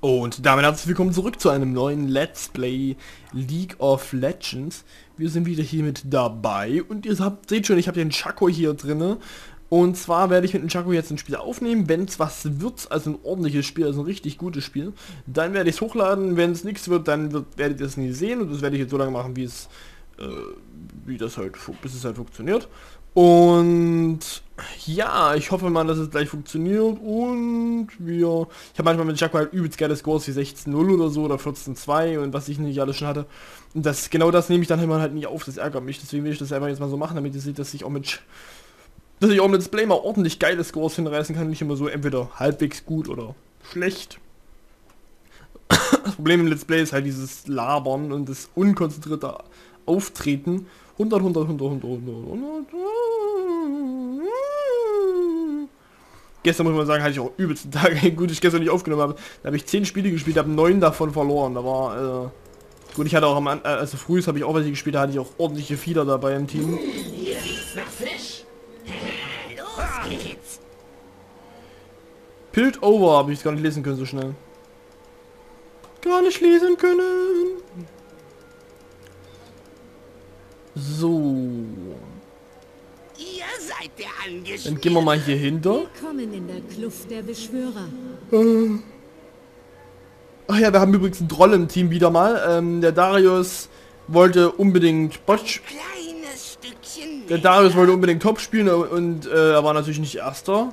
Und damit herzlich willkommen zurück zu einem neuen Let's Play League of Legends. Wir sind wieder hier mit dabei und ihr habt, seht schon, ich habe den Chaco hier drinne. Und zwar werde ich mit dem Chaco jetzt ein Spiel aufnehmen, wenn es was wird, also ein ordentliches Spiel, also ein richtig gutes Spiel, dann werde ich es hochladen. Wenn es nichts wird, dann wird, werdet ihr es nie sehen und das werde ich jetzt so lange machen, wie es, äh, wie das halt, bis es halt funktioniert. Und ja, ich hoffe mal, dass es gleich funktioniert und wir... Ich habe manchmal mit Jaco halt übelst geile Scores wie 16-0 oder so oder 14-2 und was ich nicht alles schon hatte. Und das, genau das nehme ich dann immer halt nicht auf, das ärgert mich. Deswegen will ich das einfach jetzt mal so machen, damit ihr seht, dass ich auch mit... Dass ich auch mit Display mal ordentlich geile Scores hinreißen kann, nicht immer so entweder halbwegs gut oder schlecht. Das Problem im Let's Play ist halt dieses Labern und das unkonzentrierte Auftreten. 100, 100, 100, 100, 100, 100. Gestern muss man sagen, hatte ich auch übelsten Tag. gut, ich gestern nicht aufgenommen habe. Da habe ich 10 Spiele gespielt, habe 9 davon verloren. Da war, äh, gut, ich hatte auch am, äh, also früh habe ich auch welche gespielt, da hatte ich auch ordentliche Fieder dabei im Team. Pilt over habe ich gar nicht lesen können so schnell. Gar nicht lesen können. So. Ihr seid der Dann gehen wir mal hier hinter. Willkommen in der Kluft der Beschwörer. Äh. Ach ja, wir haben übrigens einen Troll im Team wieder mal. Ähm, der Darius wollte unbedingt Stückchen. Der Darius wollte unbedingt Top spielen und äh, er war natürlich nicht Erster.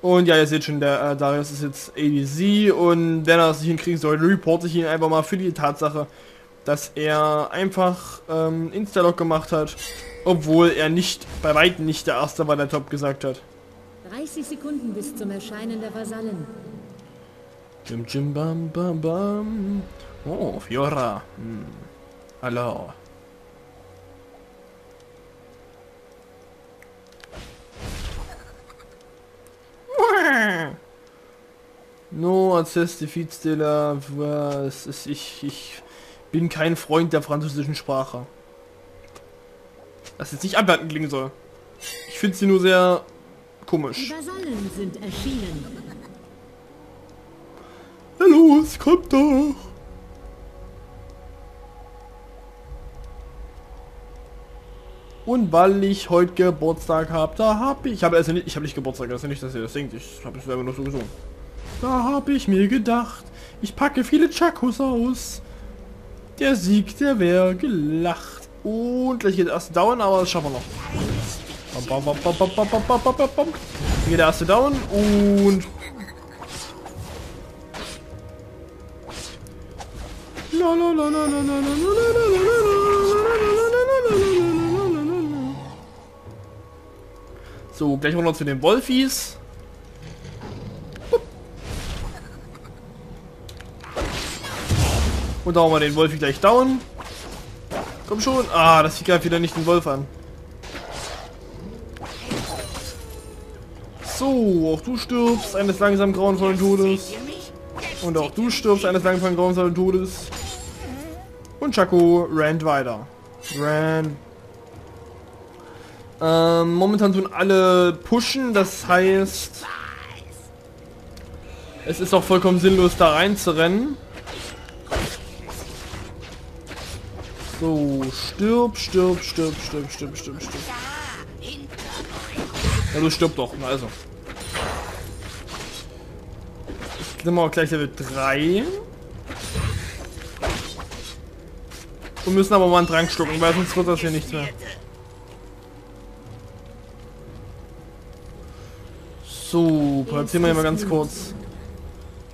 Und ja, ihr seht schon, der äh, Darius ist jetzt ADC und wenn er es nicht hinkriegen sollte, reporte ich ihn einfach mal für die Tatsache, dass er einfach ähm, Instalog gemacht hat, obwohl er nicht, bei weitem nicht der Erste war, der Top gesagt hat. 30 Sekunden bis zum Erscheinen der Vasallen. Jim Jim Bam Bam Bam. Oh, Fiora. Hm. Hallo. No, Access Defeat Stella, was ist ich, ich bin kein Freund der französischen Sprache. Das jetzt nicht abwertend klingen soll. Ich finde sie nur sehr komisch. Na los, kommt doch! Und weil ich heute Geburtstag habe, da habe ich, ich habe also nicht, ich habe nicht Geburtstag, das ist ja nicht, dass ihr das denkt, ich habe es selber nur so gesungen. Da habe ich mir gedacht, ich packe viele Chakos aus. Der Sieg, der wäre gelacht. Und gleich geht der erste Down, aber das schaffen wir noch. Hier geht der erste Down und... So, gleich runter zu den Wolfies. Und da haben wir den Wolfi gleich down. Komm schon. Ah, das sieht greift wieder nicht den Wolf an. So, auch du stirbst eines langsam grauenvollen Todes. Und auch du stirbst eines langsam grauenvollen Todes. Und Chaco rennt weiter. Ran. Ähm, momentan tun alle pushen, das heißt... Es ist auch vollkommen sinnlos da rein So, stirb, stirb, stirb, stirb, stirb, stirb, stirb. Ja, du stirb doch, also. Sind wir auch gleich Level 3. Wir müssen aber mal einen Trank schlucken, weil sonst wird das hier nichts mehr. So, platzieren wir mal ganz kurz.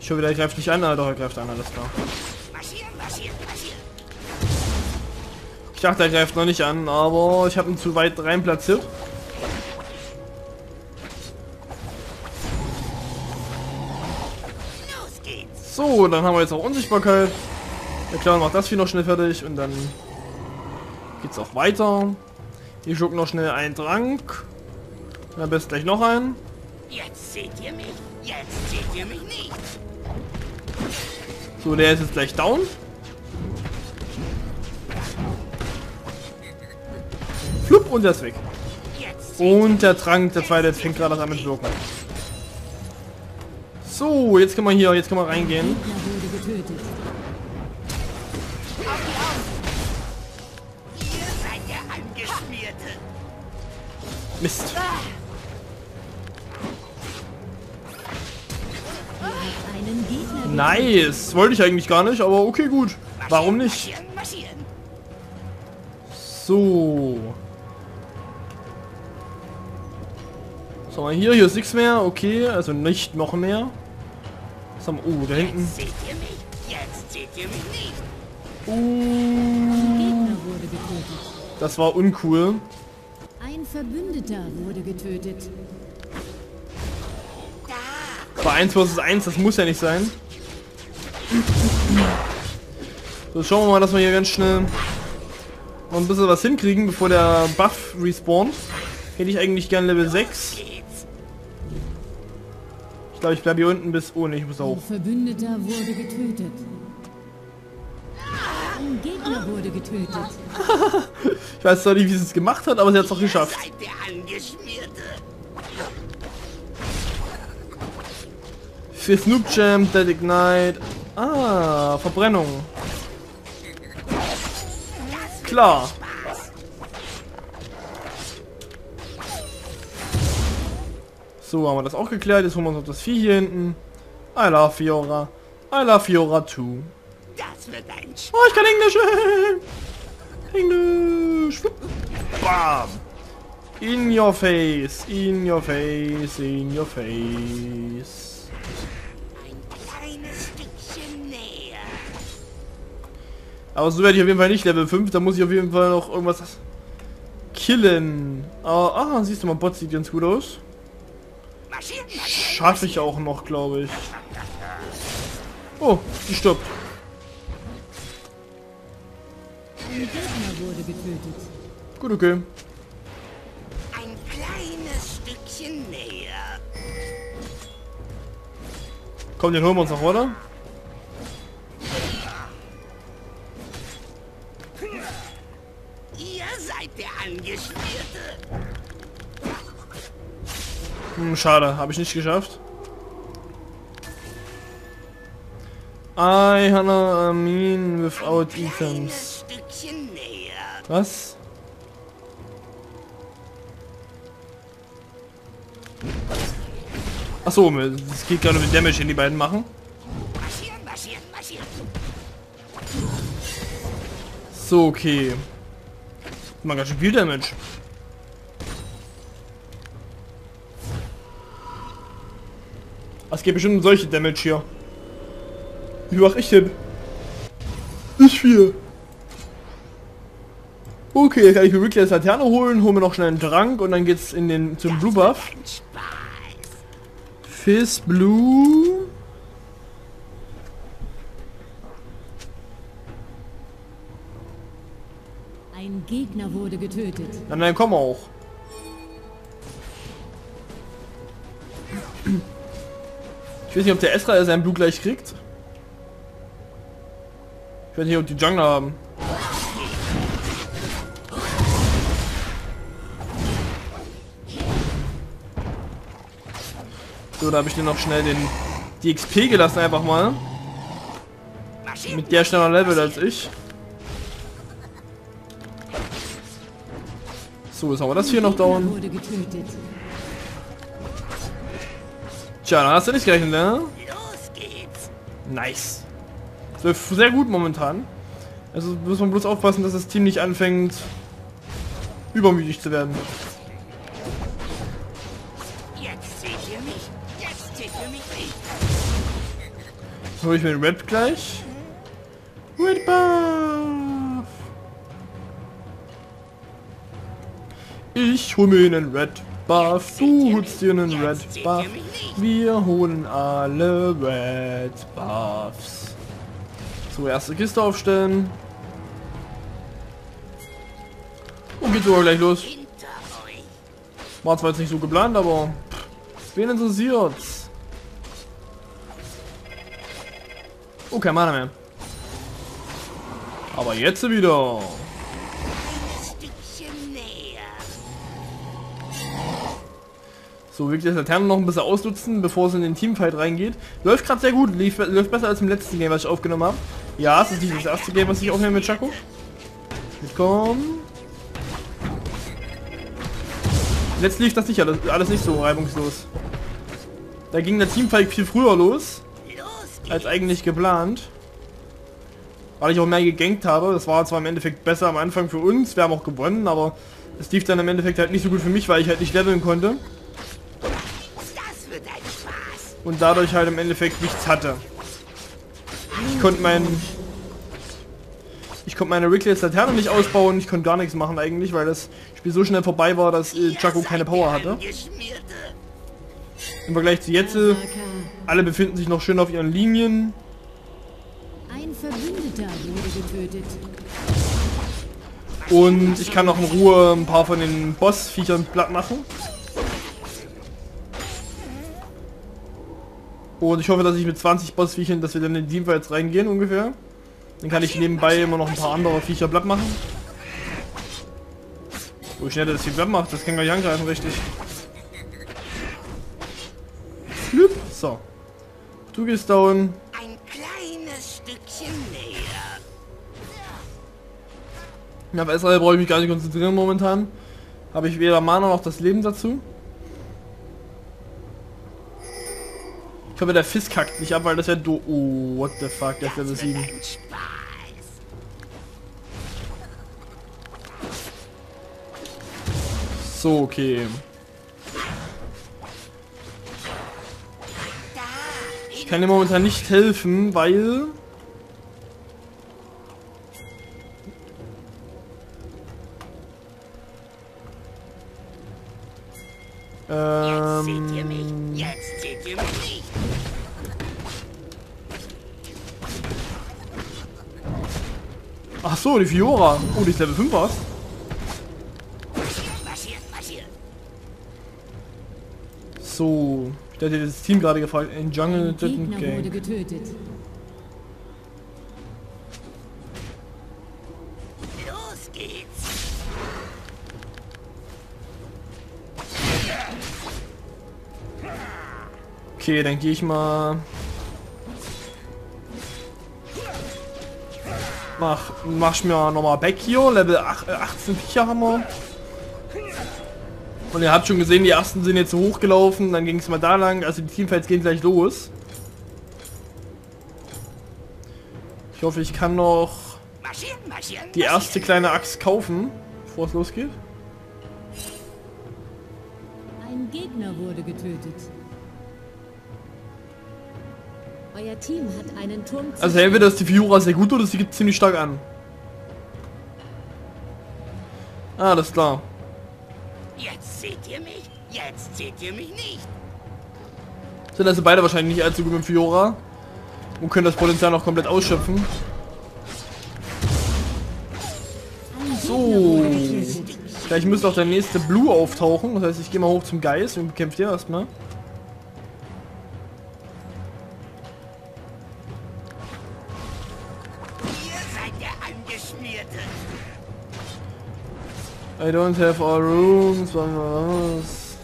Ich hoffe, der greift nicht an, Alter, er greift an, alles klar. Ich dachte, er greift noch nicht an, aber ich habe ihn zu weit rein platziert. So, dann haben wir jetzt auch Unsichtbarkeit. Der Clown macht das hier noch schnell fertig und dann geht's auch weiter. Hier schlucken noch schnell einen Trank. Am besten gleich noch einen. Jetzt seht ihr mich, jetzt seht ihr mich nicht. So, der ist jetzt gleich down. Und der ist weg. Und der Trank, der zweite, fängt gerade an mit Wirken. So, jetzt kann man hier, jetzt kann man reingehen. Mist. Nice. Wollte ich eigentlich gar nicht, aber okay, gut. Warum nicht? So. Wir hier? Hier ist nichts mehr. Okay, also nicht noch mehr. Was haben wir? Oh, da hinten. Jetzt seht ihr mich. Jetzt seht ihr mich nicht. Oh, Gegner wurde getötet. das war uncool. Ein Verbündeter wurde getötet. Bei 1 vs 1, das muss ja nicht sein. So, schauen wir mal, dass wir hier ganz schnell noch ein bisschen was hinkriegen, bevor der Buff respawnt. Hätte ich eigentlich gern Level 6. Ich glaube, ich bleibe hier unten bis... Oh ne, ich muss Ein hoch. Verbündeter wurde getötet. Ein Gegner wurde getötet. Ich weiß zwar nicht, wie sie es gemacht hat, aber sie hat es doch Ihr geschafft. seid der Angeschmierte. Für Snoop Jam, Dead Ignite. Ah, Verbrennung. Klar. So, haben wir das auch geklärt. Jetzt holen wir uns noch das Vieh hier hinten. I love Fiora. I love Fiora too. Das wird ein Sch Oh, ich kann Englisch. Englisch. Bam. In your face. In your face. In your face. ein kleines Stückchen näher. Aber so werde ich auf jeden Fall nicht Level 5. Da muss ich auf jeden Fall noch irgendwas killen. Ah, ah siehst du mal, Bot sieht ganz gut aus. Schaffe ich auch noch, glaube ich. Oh, die stirbt. Gut, okay. Ein kleines Stückchen näher. Komm, den holen wir uns noch, oder? Ihr seid der Angeschmierte. Hm, schade, habe ich nicht geschafft. I Hannah I mean without items. Was? Achso, es geht gerade mit Damage, den die beiden machen. So, okay. Mal ganz schön viel Damage. Es geht bestimmt solche Damage hier. Wie mach ich denn? Nicht viel. Okay, jetzt kann ich mir wirklich als Laterne holen, hole mir noch schnell einen Trank und dann geht's in den zum Blue Buff. Fizz Blue. Ein Gegner wurde getötet. Dann, dann komm auch. Ich weiß nicht, ob der Esra sein Blue gleich kriegt. Ich weiß nicht, ob die Jungler haben. So, da habe ich dir noch schnell den die XP gelassen einfach mal. Mit der schneller Level als ich. So, jetzt haben wir das hier noch dauern. Tja, dann hast du nicht gerechnet, ne? Los geht's. Nice. Das läuft sehr gut momentan. Also muss man bloß aufpassen, dass das Team nicht anfängt übermütig zu werden. Jetzt seht ihr mich. Jetzt seht ihr mich nicht. Hol ich mir den Red gleich. Red Buff. Ich hol mir einen Red Buff. Du holst dir einen Red Buff. Wir holen alle Red Buffs. So, erste Kiste aufstellen. Und geht sogar gleich los. War zwar jetzt nicht so geplant, aber wen interessiert's? Oh, kein Mana mehr. Aber jetzt wieder. So, wirklich das Laterne noch ein bisschen ausnutzen, bevor es in den Teamfight reingeht. Läuft gerade sehr gut, lief, läuft besser als im letzten Game, was ich aufgenommen habe. Ja, es ist nicht das erste Game, was ich aufnehme mit Chaco. Mitkommen. Jetzt lief das nicht alles, alles nicht so reibungslos. Da ging der Teamfight viel früher Los als eigentlich geplant. Weil ich auch mehr gegankt habe. Das war zwar im Endeffekt besser am Anfang für uns, wir haben auch gewonnen, aber es lief dann im Endeffekt halt nicht so gut für mich, weil ich halt nicht leveln konnte. Und dadurch halt im Endeffekt nichts hatte. Ich konnte mein ich konnte meine Reckless Laterne nicht ausbauen, ich konnte gar nichts machen eigentlich, weil das Spiel so schnell vorbei war, dass äh, Chaco keine Power hatte. Im Vergleich zu jetzt, äh, alle befinden sich noch schön auf ihren Linien. Ein Verbündeter wurde getötet. Und ich kann noch in Ruhe ein paar von den Bossviechern platt machen. Und ich hoffe, dass ich mit 20 Bossviechern, dass wir dann in die Teamfights reingehen ungefähr. Dann kann ich nebenbei immer noch ein paar andere Viecher platt machen. Wo schnell das hier platt macht, das kann gar nicht angreifen, richtig. Flüpp. So. Du gehst down. Ein kleines Stückchen näher. Ja, auf Israel brauche ich mich gar nicht konzentrieren momentan. Habe ich weder Mana noch das Leben dazu. Ich hoffe, der Fisk kackt nicht ab, weil das wäre do... Oh, what the fuck, der ist Level Das wird 7. ein Spaß. So, okay. Ich kann dir momentan nicht helfen, weil... ach so, die Fiora. Oh, die ist Level 5 was? So, ich hatte das Team gerade gefragt. In Jungle Ein didn't Gegner wurde gang. getötet. Los geht's. Okay, dann gehe ich mal... Mach, mach ich mir nochmal back hier. Level 8, äh, 18 Viecher haben wir. Und ihr habt schon gesehen, die ersten sind jetzt so hochgelaufen. Dann ging es mal da lang. Also die Teamfights gehen gleich los. Ich hoffe, ich kann noch die erste kleine Axt kaufen, bevor es losgeht. Ein Gegner wurde getötet. Euer Team hat einen Turm Also entweder ist die Fiora sehr gut oder sie geht ziemlich stark an. Ah, alles klar. Jetzt seht ihr mich. Jetzt seht ihr mich nicht. Sind also beide wahrscheinlich nicht allzu gut mit Fiora. Und können das Potenzial noch komplett ausschöpfen. So. Gleich müsste auch der nächste Blue auftauchen. Das heißt, ich gehe mal hoch zum Geist und bekämpft ihr erstmal. I don't have all rooms. Was?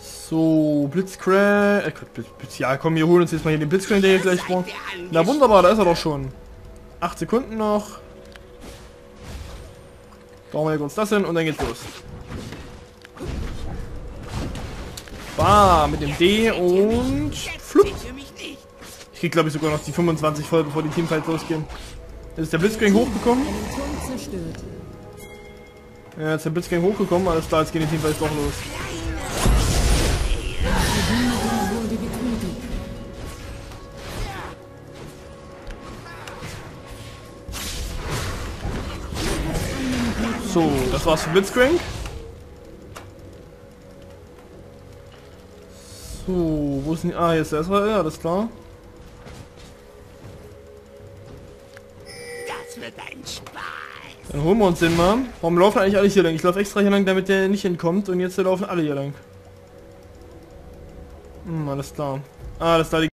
So, Blitzcrank. Äh, Blitz, Blitz, ja, komm, wir holen uns jetzt mal hier den Blitzcrank, der hier gleich spawnt. Na wunderbar, da ist er doch schon. 8 Sekunden noch. Bauen wir kurz das hin und dann geht's los. Bam, mit dem D und flupp. Ich krieg glaube ich sogar noch die 25 voll, bevor die Teamfights losgehen. Ist der Blitzcrank hochgekommen. Ja, jetzt ist der Blitzcrank hochgekommen, alles klar, jetzt gehen die Teamfights doch los. So, das war's für Blitzcrank. So, wo ist denn... Ah, hier ist der Israel, alles klar. Dann holen wir uns den mal. Warum laufen eigentlich alle hier lang? Ich laufe extra hier lang, damit der nicht entkommt und jetzt laufen alle hier lang. Hm, alles klar. Ah, das da die